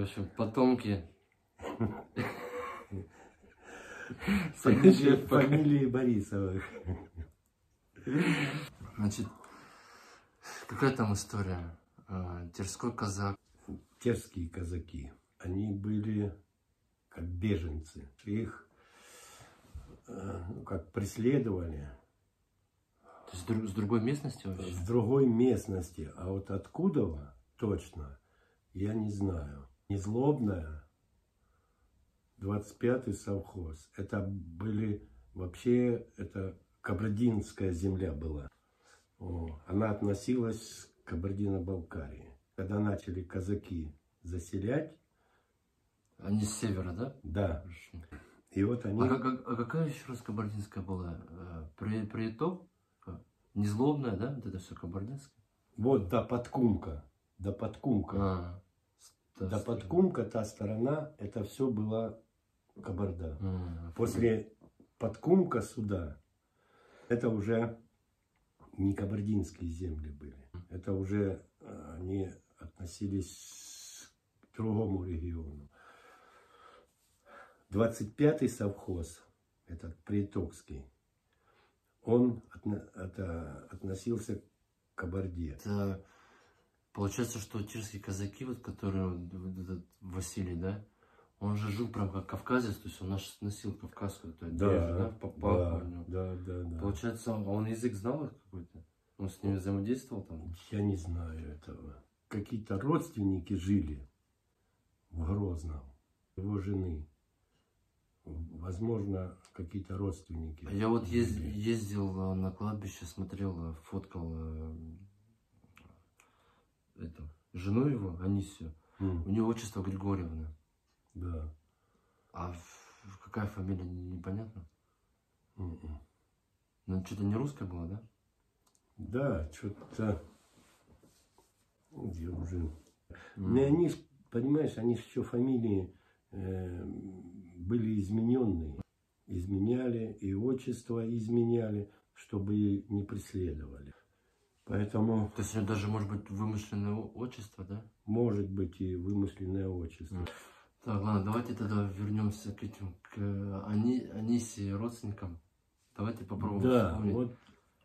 В общем, потомки. Фамилии, фамилии Борисовых. Значит, какая там история? А, Терской казак. Терские казаки, они были как беженцы. Их э, ну, как преследовали То есть с друг- с другой местности вообще? в другой местности. А вот откуда точно, я не знаю. Незлобная, 25-й совхоз. Это были вообще, это Кабардинская земля была. О, Она относилась к Кабардино-Балкарии. Когда начали казаки заселять, Они с севера, да? да, Хорошо. и вот они... А, как- а какая еще раз кабардинская была? Э, При, прииток? Незлобная, да? Вот это все кабардинское? Вот до Подкумка, до Подкумка. А, с- та До сторона. Подкумка та сторона, это все была Кабарда. А, После Подкумка сюда, это уже не кабардинские земли были. Это уже э, они относились к другому региону. 25-й совхоз, этот Притокский, он отно- это, относился к Кабарде. Это получается, что тирские казаки, вот которые вот этот Василий, да, он же жил прям как кавказец, то есть он наш носил кавказскую эту одежду, да, в попаху да, у него. да, да, да. Получается, он, он язык знал их какой-то? Он с ними взаимодействовал там? Я не знаю этого. Какие-то родственники жили в Грозном, его жены. Возможно, какие-то родственники. А Я вот ездил э, на кладбище, смотрел, э, фоткал э, эту, жену его, Анисию. М, У нее отчество Григорьевна. Да. А какая фамилия, не- непонятно. М-м. Ну, что-то не русская была, да? Да, что-то... Где уже... М. Ну, они, понимаешь, они еще фамилии э, были измененные. Изменяли, и отчество изменяли, чтобы не преследовали. Поэтому То есть даже может быть вымышленное отчество, да? может быть и вымышленное отчество. Так, ладно, давайте тогда вернемся к этим, к Ани, Анисе родственникам. Давайте попробуем Да, вспомнить. вот,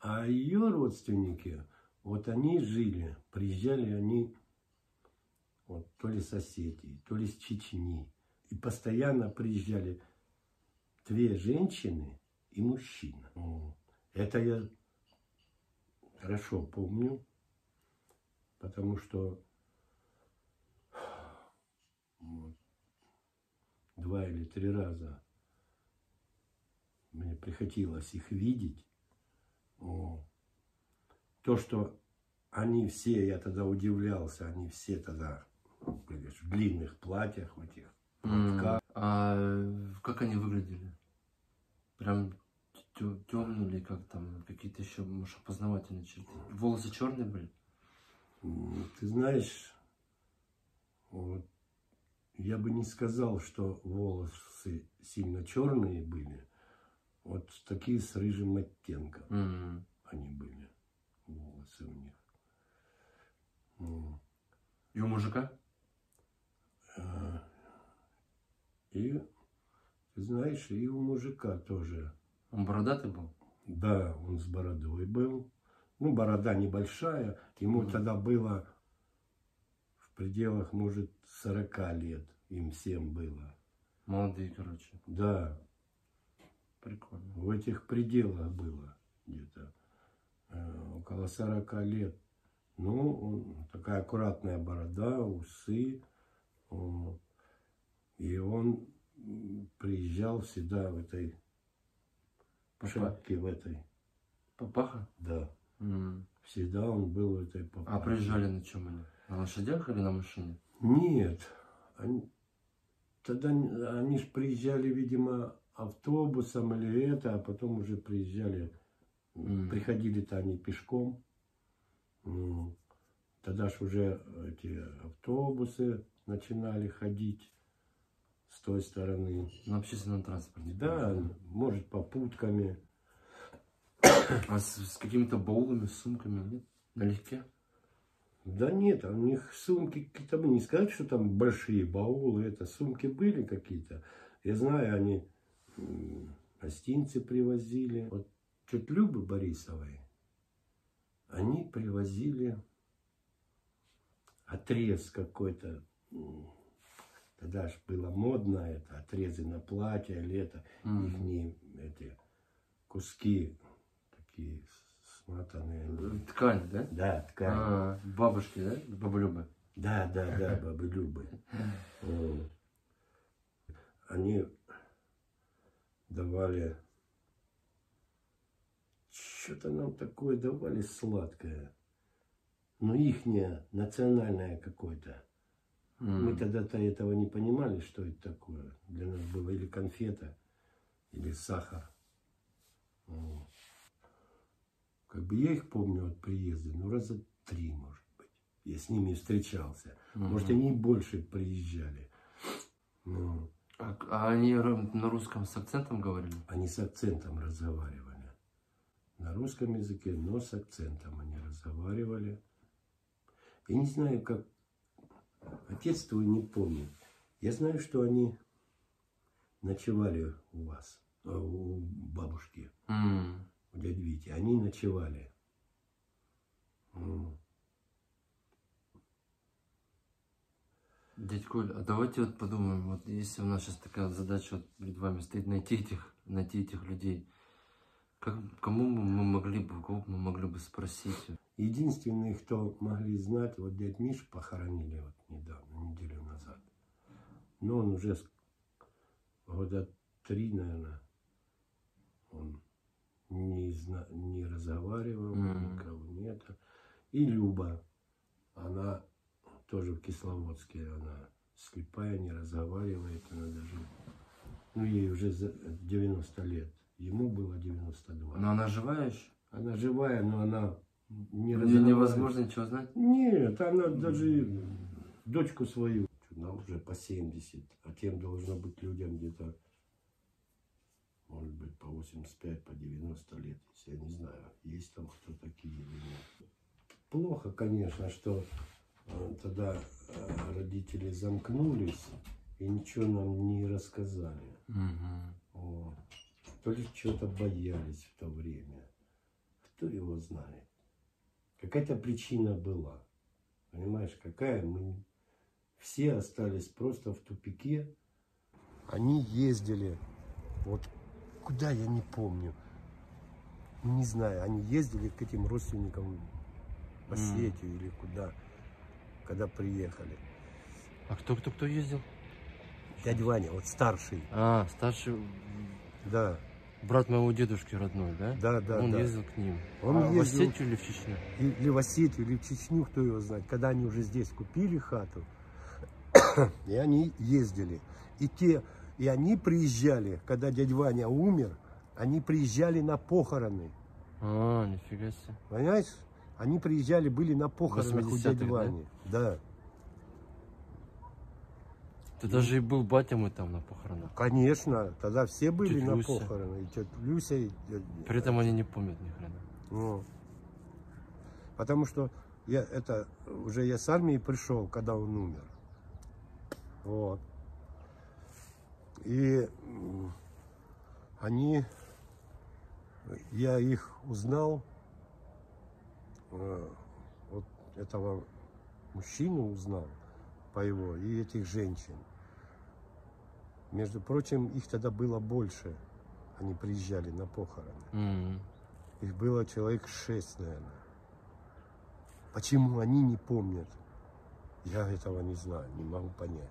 а ее родственники, вот они жили, приезжали они вот, то ли с Осетии, то ли с Чечни. И постоянно приезжали две женщины и мужчина. Это я хорошо помню, потому что вот, два или три раза мне приходилось их видеть. О. То, что они все, я тогда удивлялся, они все тогда были в длинных платьях, в этих платках. А как они выглядели? Прям темные или как там, какие-то еще, может, опознавательные черты? Волосы черные были? Ты знаешь, вот, я бы не сказал, что волосы сильно черные были. Вот такие с рыжим оттенком М. они были, волосы у них. М. И у мужика? А, И, ты знаешь, и у мужика тоже. Он бородатый был? Да, он с бородой был. Ну, борода небольшая. Ему Мгм. тогда было в пределах, может, 40 лет. Им всем было. Молодые, короче. Да, Прикольно. в этих пределах было где-то. э, около 40 лет. Ну, он- такая аккуратная борода, усы. о, И он приезжал всегда в этой Шапке, в этой. Папаха? Да. М. Всегда он был в этой А папахе. приезжали на чем они? На лошадях или на машине? Нет. Они, тогда они же приезжали, видимо, автобусом или это, а потом уже приезжали, М. приходили-то они пешком. М. Тогда ж уже эти автобусы начинали ходить с той стороны. На общественном транспорте. Да, может, попутками. А с, с какими-то баулами, сумками, нет? Налегке? Да нет, у них сумки какие-то, не сказать, что там большие баулы, это сумки были какие-то. Я знаю, они гостинцы привозили. Вот чуть Любы Борисовой, они привозили отрез какой-то. Тогда же было модно это, отрезы на платье, лето, mm. их эти куски такие сматанные. Ткань, да? Да, ткань. А, бабушки, да? Бабы Любы. Да, да, да, бабы Любы. Они давали, что-то нам такое давали сладкое. Но ихнее, национальное какое-то. Mm. Мы тогда-то этого не понимали, что это такое. Для нас было или конфета, или сахар. Как бы я их помню от приезда, ну раза три, может быть. Я с ними встречался. Mm-hmm. Может, они больше приезжали. Ну, а, а они на русском с акцентом говорили? Они с акцентом разговаривали. На русском языке, но с акцентом они разговаривали. Я не знаю, как... Отец твой не помнит. Я знаю, что они ночевали у вас, а, у бабушки. Mm у дяди Вити, они ночевали. Дядь Коль, а давайте вот подумаем, вот если у нас сейчас такая задача вот перед вами стоит найти этих, найти этих людей, как, кому мы могли бы, кого мы могли бы спросить? Единственные, кто могли знать, вот дядь Миша похоронили вот недавно, неделю назад. Но он уже года три, наверное, он не, зна, не разговаривал, mm. никого нет. И Люба, она тоже в Кисловодске, она слепая, не разговаривает, она даже, ну ей уже 90 лет, ему было 92. Но она живая еще? Она живая, но она не разговаривает. невозможно ничего знать? Нет, она даже дочку свою, нам уже по 70, а тем должно быть людям где-то может быть, по 85, по 90 лет, я не знаю, есть там кто такие или нет. Плохо, конечно, что э, тогда э, родители замкнулись и ничего нам не рассказали. Угу. То ли чего-то боялись в то время. Кто его знает? Какая-то причина была. Понимаешь, какая? Мы все остались просто в тупике. Они ездили вот Куда, я не помню. Не знаю, они ездили к этим родственникам в Осетию mm. или куда, когда приехали. А кто, кто, кто ездил? Дядя Ваня, вот старший. А, старший. Да. Брат моего дедушки родной, да? Да, да, Он да. ездил к ним. Он а ездил... в Осетию или в Чечню? Или в Осетию, или в Чечню, кто его знает. Когда они уже здесь купили хату, и они ездили. И те и они приезжали, когда дядя Ваня умер, они приезжали на похороны. А, нифига себе. Понимаешь? Они приезжали, были на похоронах у дяди Вани. Да? да. Ты даже и был батя мой там на похоронах. Конечно, тогда все были Тетя на Люся. похороны. И тетя Люся, и... При этом они не помнят ни хрена. Ну, потому что я это уже я с армии пришел, когда он умер. Вот. И они, я их узнал, э, вот этого мужчину узнал по его и этих женщин. Между прочим, их тогда было больше. Они приезжали на похороны. Mm-hmm. Их было человек шесть, наверное. Почему они не помнят? Я этого не знаю, не могу понять.